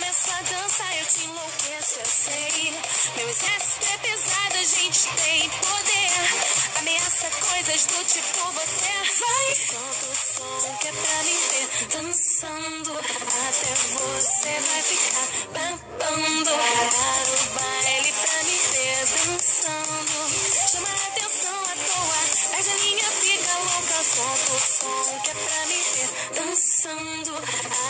começo a eu te enlouqueço, eu sei. Meu exército é pesado, a gente tem poder. Ameaça coisas do tipo você. Vai, solta o som que é pra me ver dançando. Até você vai ficar babando. Para o baile pra me ver dançando. Chama a atenção à toa, mas a linha fica louca. Solta o som que é pra me ver dançando.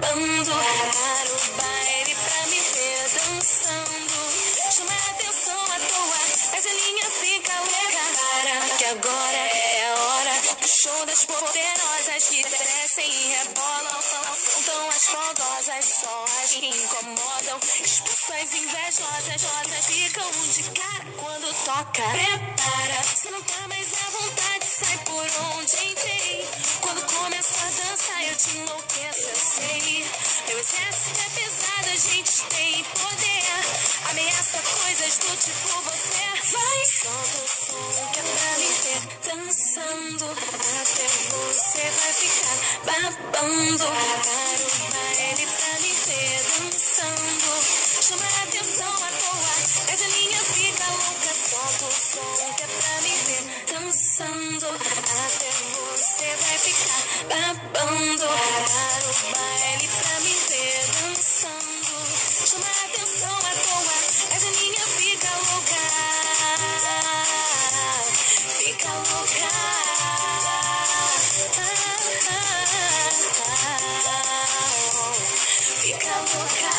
Babando. Para o baile pra me ver dançando. Chama a atenção à toa, mas a linha fica louca. Para que agora é a hora do show das poderosas que crescem e rebolam. Tão as fodosas, só as que incomodam. Expulso as invejosas, rosas ficam de cara quando toca. Prepara, se não tá mais à vontade, sai por onde entrei. Quando começo a dançar, eu te enlouqueço, sei. Meu exército é pesado, a gente tem poder. Ameaça coisas do tipo você. Vai, solta o som que é pra me ver dançando. Até você vai ficar babando. Para o baile pra me ver dançando. Chama a atenção à toa, mas a linha fica louca. Solta o som que é pra me ver dançando. Até você vai ficar babando. Baile pra me ver dançando. Chama a atenção à toa, mas a minha fica louca. Fica louca. Ah, ah, ah, fica louca.